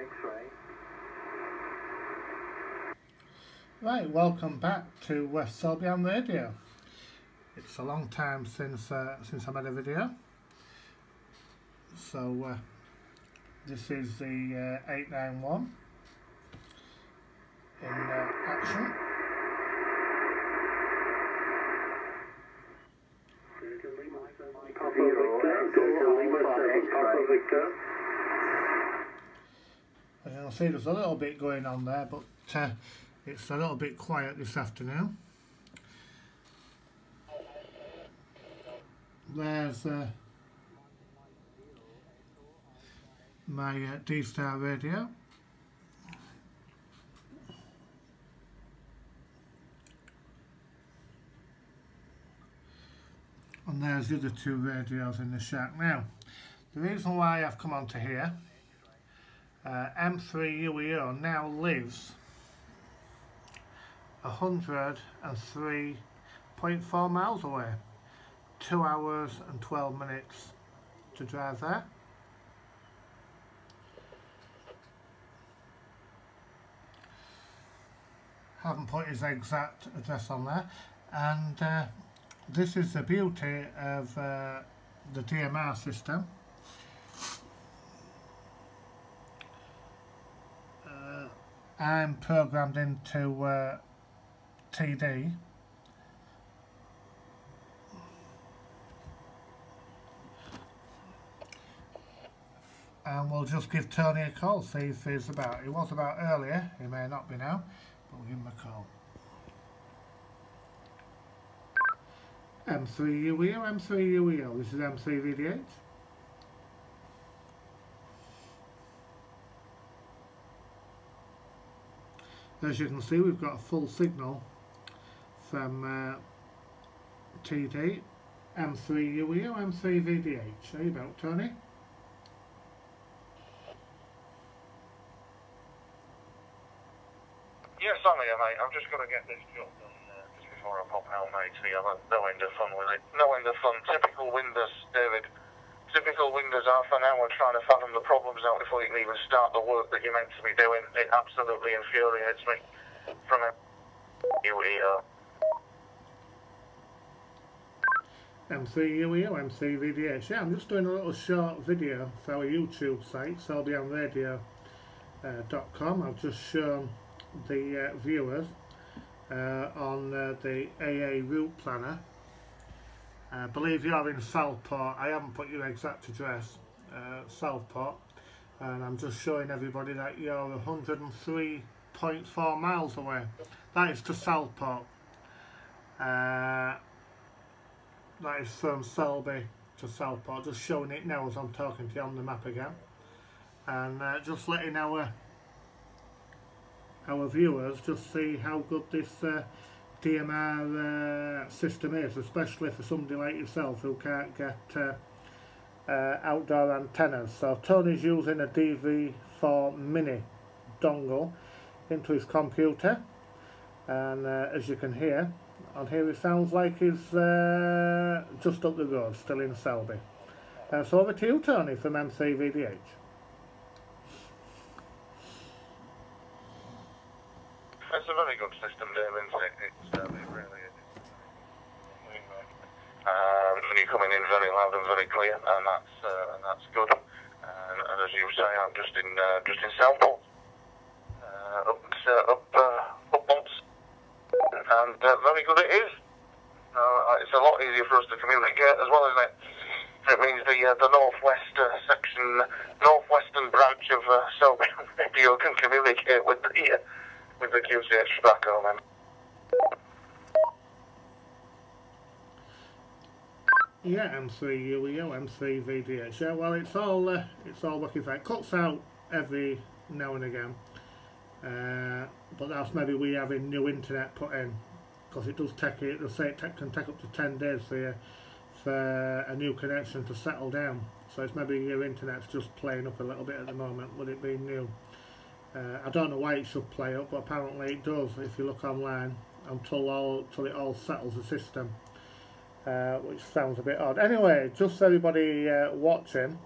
X-ray. Right, welcome back to West Selby Radio. It's a long time since uh, since I made a video. So uh, this is the uh, 891 in uh, action. Victor, Delta Lima 6, Papa Victor. As you can see, there's a little bit going on there, but uh, it's a little bit quiet this afternoon. There's uh, my uh, D-Star radio. And there's the other two radios in the shack. Now, the reason why I've come onto here, uh, M3UEO now lives 103.4 miles away. Two hours and 12 minutes to drive there. Haven't put his exact address on there. And uh, this is the beauty of uh, the DMR system. I'm programmed into uh, TD and we'll just give Tony a call see if he's about he was about earlier he may not be now but we'll give him a call. M3UEO, M3UEO, this is M3VDH as you can see we've got a full signal from uh, TD M3UE or M3VDH. Are you about Tony? Yes, I'm here, mate. I've just going to get this job done uh, just before I pop out, mate. See, I've had no end of fun with it. No end of fun. Typical Windows, David. Typical Windows half an hour trying to fathom the problems out before you can even start the work that you're meant to be doing. It absolutely infuriates me. From a UEO. M3UE or M3VDH. Yeah, I'm just doing a little short video for our YouTube site, selbyhamradio.com. Uh, I've just shown the uh, viewers uh, on uh, the AA route planner. I believe you're in Southport. I haven't put your exact address, uh, Southport, and I'm just showing everybody that you're 103.4 miles away. That is to Southport. Uh, that is from Selby to Southport. Just showing it now as I'm talking to you on the map again, and uh, just letting our our viewers just see how good this uh, DMR uh, system is, especially for somebody like yourself who can't get uh, uh, outdoor antennas. So Tony's using a DV4 mini dongle into his computer and uh, as you can hear on here it sounds like he's uh, just up the road, still in Selby. Uh, so over to you Tony from M3VDH. It's a very good system, it? It's, um, it really is. Um, and you're coming in very loud and very clear, and that's uh, and that's good. And, and as you say, I'm just in uh, just in Southport, uh, up uh, up uh, up once, and uh, very good it is. Uh, it's a lot easier for us to communicate as well, isn't it? It means the uh, the northwest uh, section, northwestern branch of uh, Selby Radio can communicate with the uh, with the QCH tobacco man. Yeah, M3UEO, M3VDH. Yeah, well, it's all uh, it's all working fine. It cuts out every now and again, uh, but that's maybe we having new internet put in because it does take it. They'll say it ta- can take up to ten days for for a new connection to settle down. So it's maybe your internet's just playing up a little bit at the moment with it being new. Uh, I don't know why it should play up, but apparently it does if you look online until all until it all settles the system. uh, which sounds a bit odd. Anyway, just for everybody uh, watching,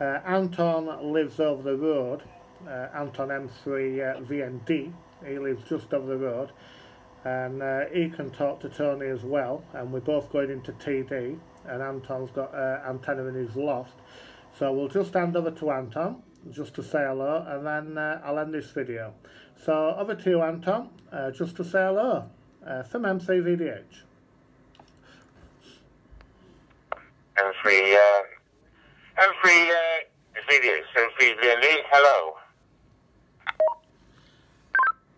uh, Anton lives over the road uh, Anton M3 uh, VND. He lives just over the road, and he can talk to Tony as well. And we're both going into TD, and Anton's got antenna in his loft. So we'll just hand over to Anton just to say hello, and then uh, I'll end this video. So over to you, Anton, uh, just to say hello uh, from M3VDH. M3, uh, M3, uh, video, M3 VND, hello.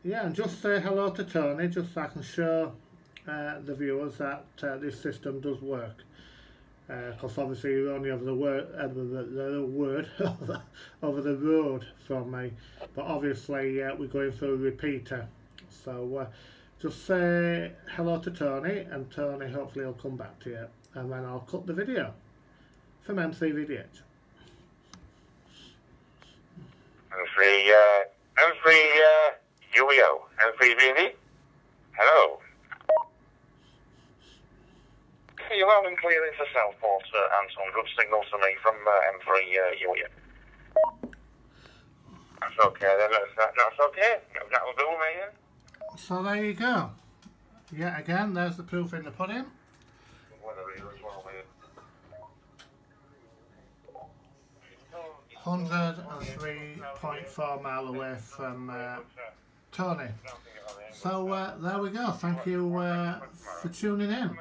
Yeah, and just say hello to Tony, just so I can show uh, the viewers that uh, this system does work. Because uh, obviously you're only over the word, uh, the, the, word over, over the road from me, but obviously uh, we're going through a repeater. So uh, just say hello to Tony, and Tony hopefully he'll come back to you, and then I'll cut the video from M3VDH. M3, uh, M3, uh, UEO, M3VD, hello. You're loud and clear into Southport, uh, Anton. Good signal to me from uh, M3 uh. That's okay then, that's, that's okay. That'll do me, yeah? So there you go. Yeah, again, there's the proof in the pudding. Hundred and three point four mile away from uh, Tony. So uh, there we go. Thank you uh, for tuning in.